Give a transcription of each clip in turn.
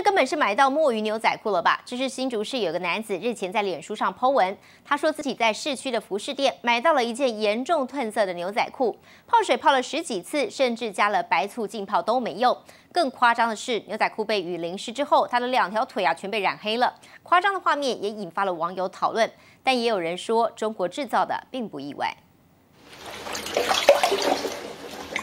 这根本是买到墨鱼牛仔裤了吧？这是新竹市有个男子日前在脸书上 po 文，他说自己在市区的服饰店买到了一件严重褪色的牛仔裤，泡水泡了十几次，甚至加了白醋浸泡都没用。更夸张的是，牛仔裤被雨淋湿之后，他的两条腿啊全被染黑了。夸张的画面也引发了网友讨论，但也有人说中国制造的并不意外。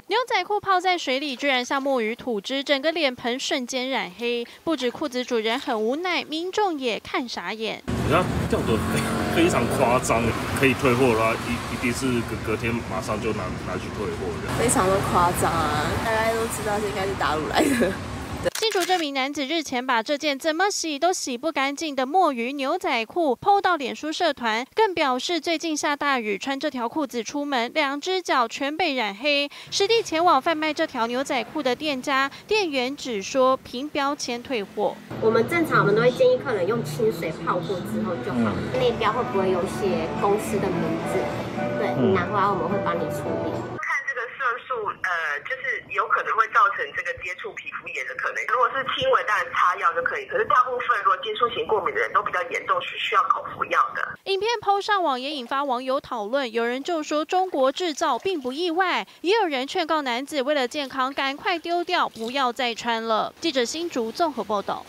牛仔裤泡在水里，居然像墨鱼吐汁，整个脸盆瞬间染黑。不止裤子主人很无奈，民众也看傻眼。你看掉的非非常夸张，可以退货的话，一一定是隔隔天马上就拿拿去退货的。非常的夸张啊！大家都知道这应该是大陆来的。新竹这名男子日前把这件怎么洗都洗不干净的墨鱼牛仔裤 PO 到脸书社团，更表示最近下大雨，穿这条裤子出门，两只脚全被染黑。实地前往贩卖这条牛仔裤的店家，店员只说凭标签退货。我们正常我们都会建议客人用清水泡过之后就好，内标会不会有写公司的名字？对，拿回来我们会帮你处理。看这个色素呃，就是有可能会造成这个接触皮肤炎的可能。如果是轻微，当然擦药就可以。可是大部分如果接触型过敏的人都比较严重，是需要口服药的。影片抛上网也引发网友讨论，有人就说中国制造并不意外，也有人劝告男子为了健康赶快丢掉，不要再穿了。记者新竹综合报道。